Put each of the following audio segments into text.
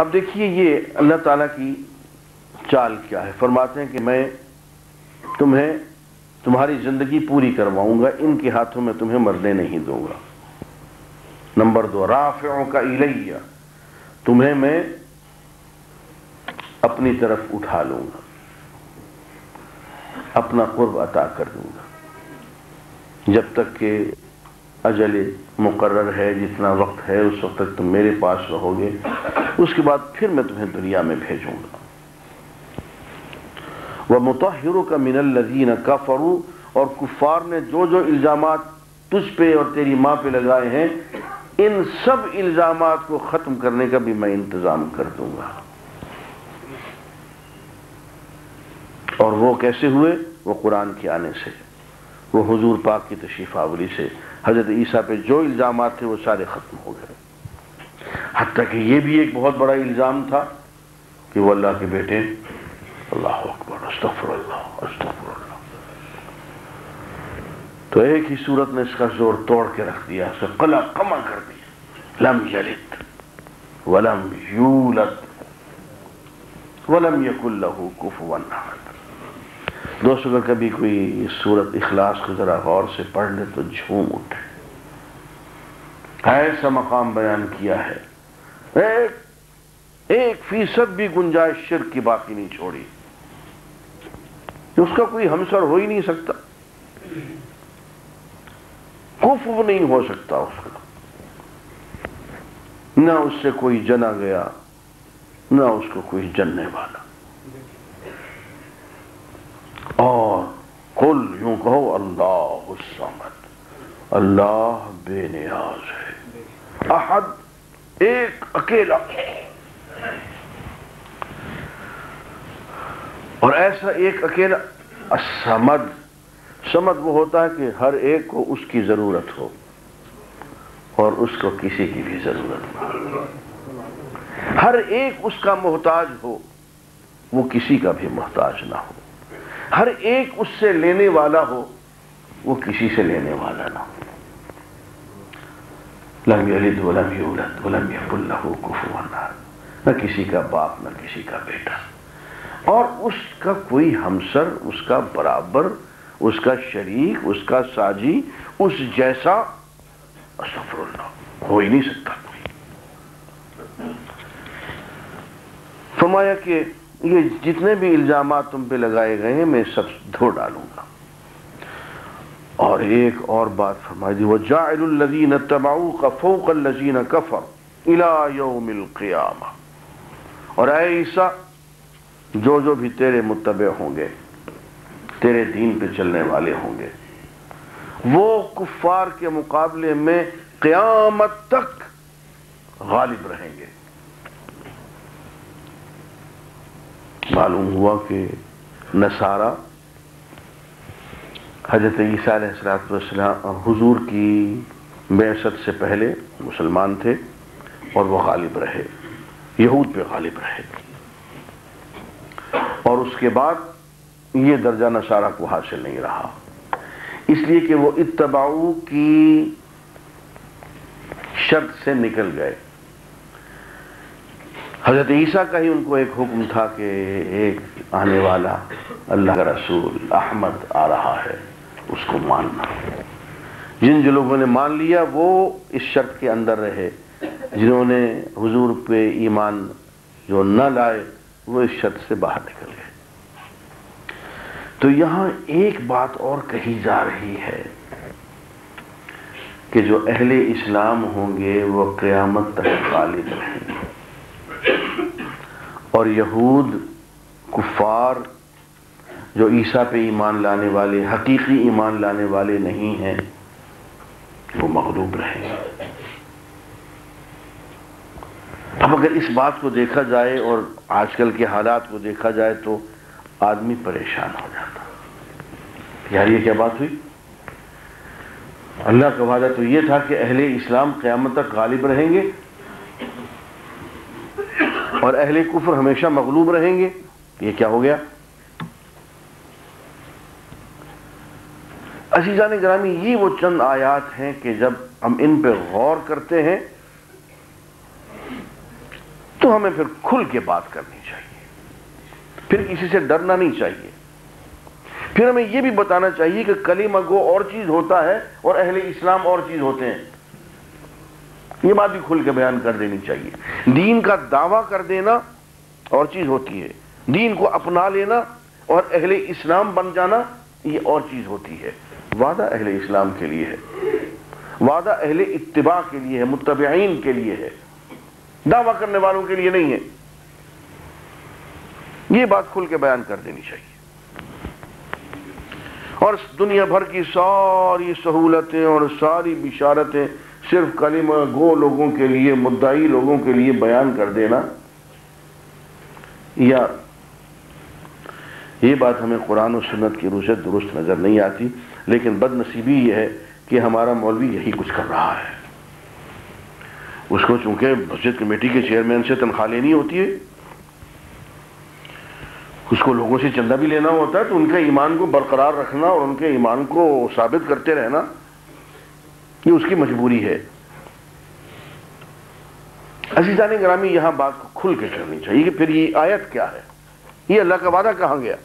اب دیکھیے یہ اللہ تعالیٰ کی چال کیا ہے۔ فرماتے ہیں کہ میں تمہیں تمہاری زندگی پوری کرواؤں گا، ان کے ہاتھوں میں تمہیں مرنے نہیں دوں گا۔ نمبر دو رافعوں کا الیہ، تمہیں میں اپنی طرف اٹھا لوں گا، اپنا قرب عطا کر دوں گا۔ جب تک کہ اجل مقرر ہے، جتنا وقت ہے، اس وقت تک تم میرے پاس رہو گے۔ اس کے بعد پھر میں تمہیں دنیا میں بھیجوں گا۔ وہ متحروں کا من الزین کا اور کفار نے جو جو الزامات تجھ پہ اور تیری ماں پہ لگائے ہیں، ان سب الزامات کو ختم کرنے کا بھی میں انتظام کر دوں گا۔ اور وہ کیسے ہوئے؟ وہ قرآن کے آنے سے، وہ حضور پاک کی تشریف آوری سے۔ حضرت عیسیٰ پہ جو الزامات تھے، وہ سارے ختم ہو گئے۔ حتیٰ کہ یہ بھی ایک بہت بڑا الزام تھا کہ وہ اللہ کے بیٹے اللہ اکبر، استغفر اللہ استغفر اللہ۔ تو ایک ہی صورت نے اس کا زور توڑ کے رکھ دیا اسے قلع کما کر دیا۔ لم یلد ولم یولد ولم یکن له کفوا احد۔ دوستو، اگر کبھی کوئی صورت اخلاص کو ذرا غور سے پڑھ لے تو جھوم اٹھے۔ ایسا مقام بیان کیا ہے۔ ایک ایک فیصد بھی گنجائش شرک کی باقی نہیں چھوڑی۔ اس کا کوئی ہمسر ہو ہی نہیں سکتا۔ کفو نہیں ہو سکتا اس کا۔ نہ اس سے کوئی جنا گیا، نہ اس کو کوئی جننے والا۔ اور کل یوں کہو، اللہ السمد اللہ بے نیاز ہے۔ احد ایک اکیلا۔ اور ایسا ایک اکیلا۔ سمد سمد وہ ہوتا ہے کہ ہر ایک کو اس کی ضرورت ہو۔ اور اس کو کسی کی بھی ضرورت نہ ہر ایک اس کا محتاج ہو۔ وہ کسی کا بھی محتاج نہ ہو۔ ہر ایک اس سے لینے والا ہو۔ وہ کسی سے لینے والا نہ ہو۔ لم یلد ولم یولد ولم یکن له کفوا احد۔ نہ کسی کا باپ، نہ کسی کا بیٹا۔ اور اس کا کوئی ہمسر، اس کا برابر، اس کا شریک، اس کا ساجی، اس جیسا استغفر اللہ، ہو ہی نہیں سکتا۔ کوئی فرمایا کہ یہ جتنے بھی الزامات تم پہ لگائے گئے ہیں، میں سب دھو ڈالوں گا۔ اور ایک اور بات فرمائی دی، وَجَعِلُ الَّذِينَ اتَّبَعُوكَ فَوْقَ الَّذِينَ كَفَرُ إِلَى يَوْمِ الْقِيَامَةِ۔ اور اے عیسیٰ، جو جو بھی تیرے متبع ہوں گے، تیرے دین پہ چلنے والے ہوں گے، وہ کفار کے مقابلے میں قیامت تک غالب رہیں گے۔ معلوم ہوا کہ نصارہ حضرت عیسیٰ علیہ السلام حضور کی بیعصت سے پہلے مسلمان تھے اور وہ غالب رہے، یہود پہ غالب رہے۔ اور اس کے بعد یہ درجہ نصارہ کو حاصل نہیں رہا۔ اس لیے کہ وہ اتباعو کی شرط سے نکل گئے۔ حضرت عیسیٰ کا ہی ان کو ایک حکم تھا کہ ایک آنے والا اللہ کا رسول احمد آ رہا ہے۔ اس کو ماننا۔ جن جو لوگوں نے مان لیا، وہ اس شرط کے اندر رہے۔ جنہوں نے حضور پہ ایمان جو نہ لائے، وہ اس شرط سے باہر نکل گئے۔ تو یہاں ایک بات اور کہی جا رہی ہے کہ جو اہل اسلام ہوں گے، وہ قیامت تک غالب رہیں گے۔ اور یہود کفار جو عیسیٰ پہ ایمان لانے والے، حقیقی ایمان لانے والے نہیں ہیں، وہ مغلوب رہیں گے۔ اب اگر اس بات کو دیکھا جائے اور آج کل کے حالات کو دیکھا جائے تو آدمی پریشان ہو جاتا۔ یار، یہ کیا بات ہوئی؟ اللہ کا وعدہ تو یہ تھا کہ اہل اسلام قیامت تک غالب رہیں گے اور اہل کفر ہمیشہ مغلوب رہیں گے۔ یہ کیا ہو گیا؟ عزیزان گرامی، یہ وہ چند آیات ہیں کہ جب ہم ان پہ غور کرتے ہیں، تو ہمیں پھر کھل کے بات کرنی چاہیے۔ پھر کسی سے ڈرنا نہیں چاہیے۔ پھر ہمیں یہ بھی بتانا چاہیے کہ کلمہ گو اور چیز ہوتا ہے اور اہل اسلام اور چیز ہوتے ہیں۔ یہ بات بھی کھل کے بیان کر دینی چاہیے۔ دین کا دعویٰ کر دینا اور چیز ہوتی ہے۔ دین کو اپنا لینا اور اہل اسلام بن جانا، یہ اور چیز ہوتی ہے۔ وعدہ اہل اسلام کے لیے ہے۔ وعدہ اہل اتباع کے لیے ہے، متبعین کے لیے ہے۔ دعویٰ کرنے والوں کے لیے نہیں ہے۔ یہ بات کھل کے بیان کر دینی چاہیے۔ اور دنیا بھر کی ساری سہولتیں اور ساری بشارتیں صرف کلمہ گو لوگوں کے لیے، مدعی لوگوں کے لیے بیان کر دینا یا یہ بات ہمیں قرآن و سنت کی روح سے درست نظر نہیں آتی، لیکن بد نصیبی یہ ہے کہ ہمارا مولوی یہی کچھ کر رہا ہے۔ اس کو چونکہ مسجد کمیٹی کے چیئرمین سے تنخواہ لینی ہوتی ہے، اس کو لوگوں سے چندہ بھی لینا ہوتا ہے، تو ان کے ایمان کو برقرار رکھنا اور ان کے ایمان کو ثابت کرتے رہنا، یہ اس کی مجبوری ہے۔ عزیزان گرامی، یہاں بات کو کھل کے کرنی چاہیے کہ پھر یہ آیت کیا ہے؟ یہ اللہ کا وعدہ کہاں گیا؟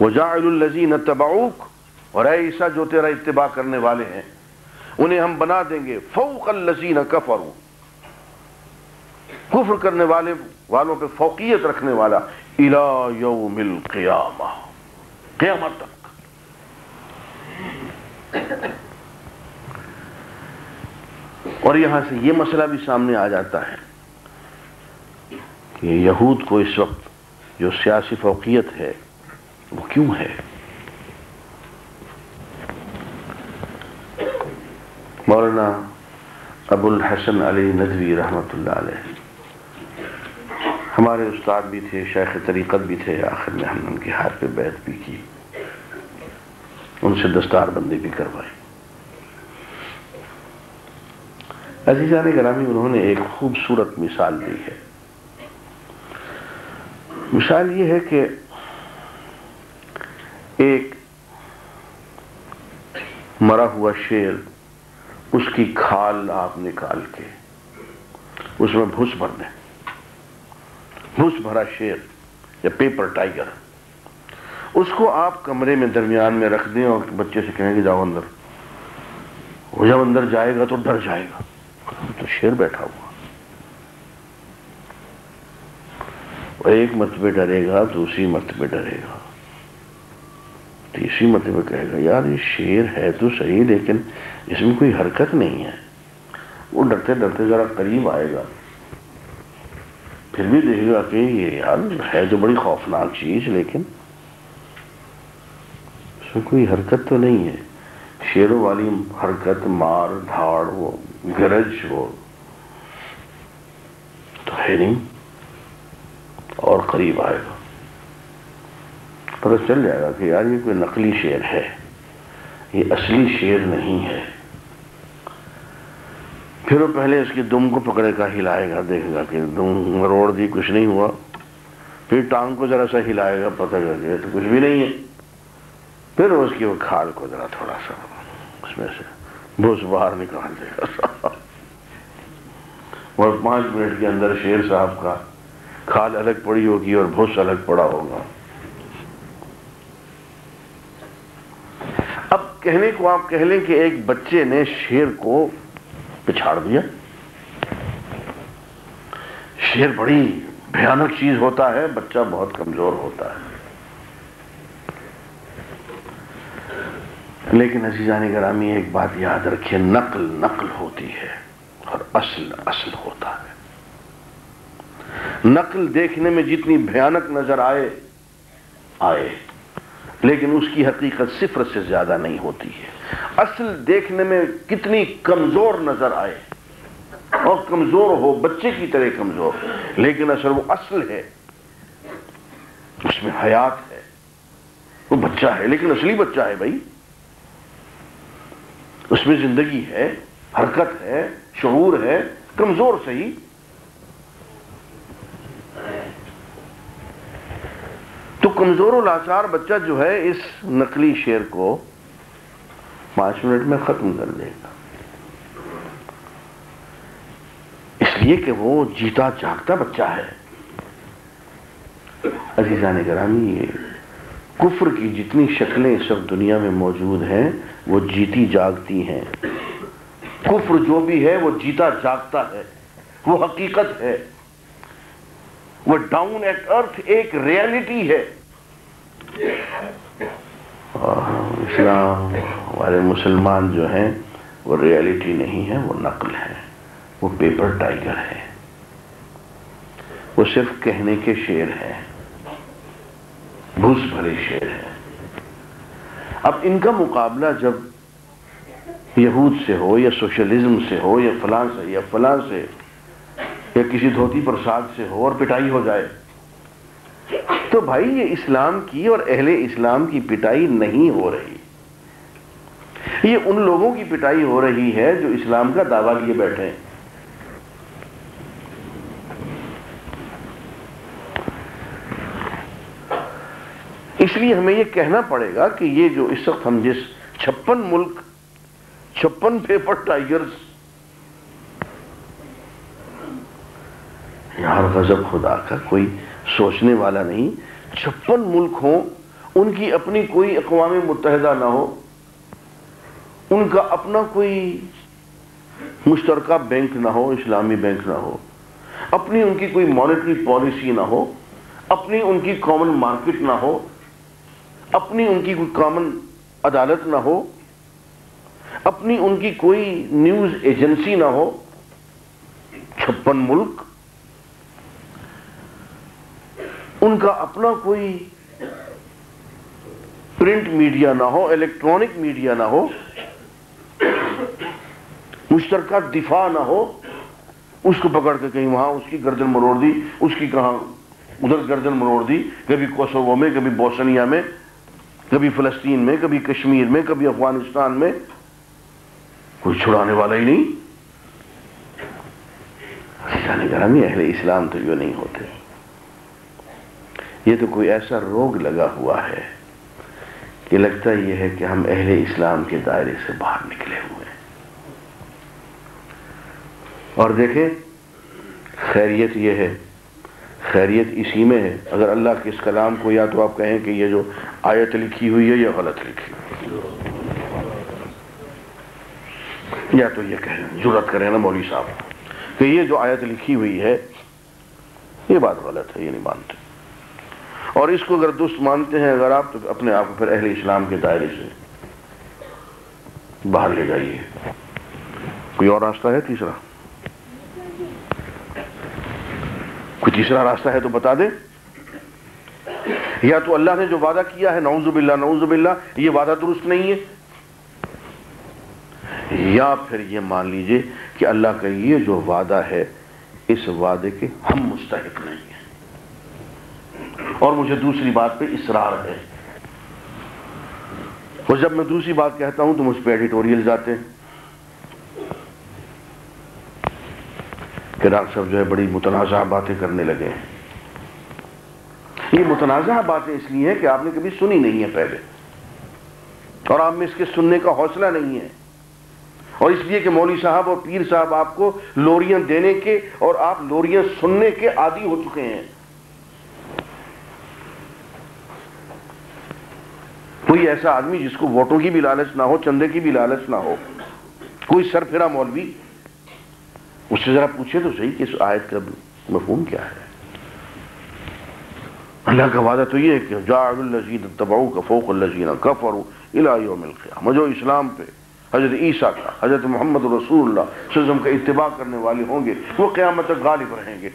وَجَعِلُ الَّذِينَ تَبَعُوكَ اور اے عیسیٰ جو تیرا اتباع کرنے والے ہیں، انہیں ہم بنا دیں گے، فوق الذین کفروا۔ کفر کرنے والے والوں پہ فوقیت رکھنے والا، الى یوم القیامہ۔ قیامت تک۔ اور یہاں سے یہ مسئلہ بھی سامنے آ جاتا ہے کہ یہود کو اس وقت جو سیاسی فوقیت ہے وہ کیوں ہے؟ مولانا ابو الحسن علی ندوی رحمۃ اللہ علیہ۔ ہمارے استاد بھی تھے، شیخ طریقت بھی تھے، آخر میں ہم نے ان کے ہاتھ پہ بیعت بھی کی۔ ان سے دستار بندی بھی کروائی۔ عزیزان گرامی، انہوں نے ایک خوبصورت مثال دی ہے۔ مثال یہ ہے کہ ایک مرا ہوا شیر اس کی کھال آپ نکال کے اس میں بھوس بھر دیں بھوس بھرا شیر یا پیپر ٹائگر اس کو آپ کمرے میں درمیان میں رکھ دیں اور بچے سے کہیں گے جاؤ اندر وہ جب اندر جائے گا تو ڈر جائے گا تو شیر بیٹھا ہوا وہ ایک مرتبہ ڈرے گا، دوسری مرتبہ ڈرے گا۔ تیسری مرتبہ کہے گا یار، یہ شیر ہے تو صحیح، لیکن اس میں کوئی حرکت نہیں ہے۔ وہ ڈرتے ڈرتے ذرا قریب آئے گا۔ پھر بھی دیکھے گا کہ یہ یار ہے تو بڑی خوفناک چیز، لیکن اس میں کوئی حرکت تو نہیں ہے۔ شیروں والی حرکت، مار، دھاڑ، وہ گرج، وہ تو ہے نہیں۔ اور قریب آئے گا۔ پتہ چل جائے گا کہ یار یہ کوئی نقلی شیر ہے، یہ اصلی شیر نہیں ہے۔ پھر وہ پہلے اس کی دم کو پکڑے کا ہلائے گا، دیکھے گا کہ دم روڑ دی، کچھ نہیں ہوا۔ پھر ٹانگ کو ذرا سا ہلائے گا، پتہ کر کے تو کچھ بھی نہیں ہے۔ پھر اس کی وہ کھال کو ذرا تھوڑا سا اس میں سے بھوس باہر نکال دے گا۔ اور پانچ منٹ کے اندر شیر صاحب کا کھال الگ پڑی ہوگی اور بھوس الگ پڑا ہوگا اب کہنے کو آپ کہہ لیں کہ ایک بچے نے شیر کو پچھاڑ دیا۔ شیر بڑی بھیانک چیز ہوتا ہے، بچہ بہت کمزور ہوتا ہے۔ لیکن عزیزان گرامی، ایک بات یاد رکھیے نقل نقل ہوتی ہے اور اصل اصل ہوتا ہے۔ نقل دیکھنے میں جتنی بھیانک نظر آئے آئے۔ لیکن اس کی حقیقت صفر سے زیادہ نہیں ہوتی ہے۔ اصل دیکھنے میں کتنی کمزور نظر آئے۔ اور کمزور ہو، بچے کی طرح کمزور۔ لیکن اصل وہ اصل ہے۔ اس میں حیات ہے۔ وہ بچہ ہے، لیکن اصلی بچہ ہے بھائی۔ اس میں زندگی ہے، حرکت ہے، شعور ہے، کمزور صحیح۔ کمزور و لاچار بچہ جو ہے اس نقلی شیر کو پانچ منٹ میں ختم کر دے گا۔ اس لیے کہ وہ جیتا جاگتا بچہ ہے۔ عزیزان گرامی یہ کفر کی جتنی شکلیں اس وقت دنیا میں موجود ہیں، وہ جیتی جاگتی ہیں۔ کفر جو بھی ہے، وہ جیتا جاگتا ہے۔ وہ حقیقت ہے۔ وہ ڈاؤن ایٹ ارتھ ایک ریالٹی ہے۔ اسلام ہمارے مسلمان جو ہیں، وہ ریالٹی نہیں ہے وہ نقل ہے وہ پیپر ٹائگر ہے وہ صرف کہنے کے شیر ہیں۔ بھوس بھرے شیر ہیں۔ اب ان کا مقابلہ جب یہود سے ہو، یا سوشلزم سے ہو، یا فلاں سے، یا فلاں سے، یا کسی دھوتی پرساد سے ہو اور پٹائی ہو جائے تو بھائی یہ اسلام کی اور اہل اسلام کی پٹائی نہیں ہو رہی۔ یہ ان لوگوں کی پٹائی ہو رہی ہے جو اسلام کا دعویٰ لیے بیٹھے ہیں۔ اس لیے ہمیں یہ کہنا پڑے گا کہ یہ جو اس وقت ہم جس چھپن ملک، چھپن پیپر ٹائگرز یار غضب خدا کا کوئی سوچنے والا نہیں، چھپن ملک ہوں، ان کی اپنی کوئی اقوام متحدہ نہ ہو، ان کا اپنا کوئی مشترکہ بینک نہ ہو، اسلامی بینک نہ ہو، اپنی ان کی کوئی مانیٹری پالیسی نہ ہو، اپنی ان کی کامن مارکیٹ نہ ہو، اپنی ان کی کوئی کامن عدالت نہ ہو، اپنی ان کی کوئی نیوز ایجنسی نہ ہو، چھپن ملک ان کا اپنا کوئی پرنٹ میڈیا نہ ہو، الیکٹرانک میڈیا نہ ہو، مشترکہ دفاع نہ ہو، اس کو پکڑ کے کہیں وہاں اس کی گردن مروڑ دی، اس کی کہاں ادھر گردن مروڑ دی، کبھی کوسوو میں، کبھی بوسنیا میں، کبھی فلسطین میں، کبھی کشمیر میں، کبھی افغانستان میں، کوئی چھڑانے والا ہی نہیں۔ گرامی اہل اسلام تو جو نہیں ہوتے۔ یہ تو کوئی ایسا روگ لگا ہوا ہے کہ لگتا یہ ہے کہ ہم اہل اسلام کے دائرے سے باہر نکلے ہوئے ہیں۔ اور دیکھیں، خیریت یہ ہے، خیریت اسی میں ہے۔ اگر اللہ کے اس کلام کو یا تو آپ کہیں کہ یہ جو آیت لکھی ہوئی ہے یا غلط لکھی ہوئی یا تو یہ کہیں، ضرورت کریں نا مولوی صاحب، کہ یہ جو آیت لکھی ہوئی ہے، یہ بات غلط ہے، یہ نہیں مانتے۔ اور اس کو اگر دوست مانتے ہیں، اگر آپ، تو اپنے آپ کو پھر اہل اسلام کے دائرے سے باہر لے جائیے۔ کوئی اور راستہ ہے تیسرا؟ کوئی تیسرا راستہ ہے تو بتا دیں۔ یا تو اللہ نے جو وعدہ کیا ہے، نعوذ باللہ نعوذ باللہ، یہ وعدہ درست نہیں ہے؟ یا پھر یہ مان لیجیے کہ اللہ کا یہ جو وعدہ ہے، اس وعدے کے ہم مستحق نہیں۔ اور مجھے دوسری بات پہ اسرار ہے۔ اور جب میں دوسری بات کہتا ہوں تو مجھ پہ ایڈیٹوریل جاتے ہیں۔ کہ ڈاکٹر صاحب جو ہے بڑی متنازع باتیں کرنے لگے ہیں۔ یہ متنازع باتیں اس لیے ہیں کہ آپ نے کبھی سنی نہیں ہے پہلے۔ اور آپ میں اس کے سننے کا حوصلہ نہیں ہے۔ اور اس لیے کہ مولوی صاحب اور پیر صاحب آپ کو لوریاں دینے کے اور آپ لوریاں سننے کے عادی ہو چکے ہیں۔ کوئی ایسا آدمی جس کو ووٹوں کی بھی لالچ نہ ہو، چندے کی بھی لالچ نہ ہو، کوئی سر پھرا مولوی، اس سے ذرا پوچھے تو صحیح کہ اس آیت کا مفہوم کیا ہے۔ اللہ کا وعدہ تو یہ ہے کہ جاعل الذین اتبعوا کا فوق کفروا یوم القیامہ۔ جو اسلام پہ حضرت عیسیٰ کا، حضرت محمد رسول اللہ صلی اللہ علیہ وسلم کا اتباع کرنے والے ہوں گے، وہ قیامت تک غالب رہیں گے۔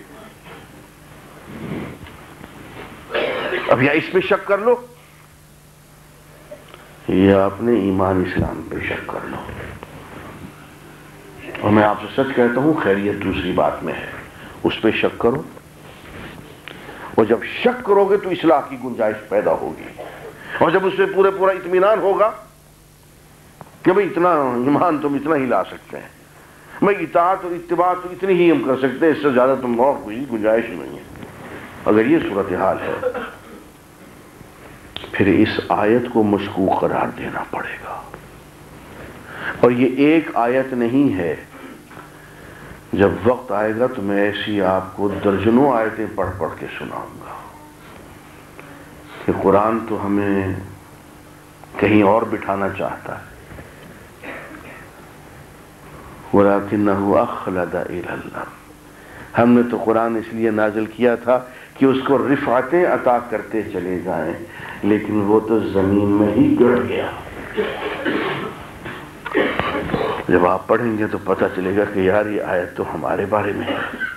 اب یا اس پہ شک کر لو یا اپنے ایمان اسلام پہ شک کر لو۔ اور میں آپ سے سچ کہتا ہوں، خیریت دوسری بات میں ہے۔ اس پہ شک کرو۔ اور جب شک کرو گے تو اصلاح کی گنجائش پیدا ہوگی۔ اور جب اس پہ پورے پورا اطمینان ہوگا کہ بھئی اتنا ایمان تم اتنا ہی لا سکتے ہیں۔ میں اطاعت اور اتباع تو اتنی ہی ہم کر سکتے ہیں، اس سے زیادہ تم اور کوئی گنجائش نہیں ہے۔ اگر یہ صورتحال ہے پھر اس آیت کو مشکوک قرار دینا پڑے گا۔ اور یہ ایک آیت نہیں ہے۔ جب وقت آئے گا تو میں ایسی آپ کو درجنوں آیتیں پڑھ پڑھ کے سناؤں گا کہ قرآن تو ہمیں کہیں اور بٹھانا چاہتا ہے۔ اخلد اللہ ہم نے تو قرآن اس لیے نازل کیا تھا کہ اس کو رفعتیں عطا کرتے چلے جائیں۔ لیکن وہ تو زمین میں ہی گڑ گیا۔ جب آپ پڑھیں گے تو پتہ چلے گا کہ یار یہ آیت تو ہمارے بارے میں ہے۔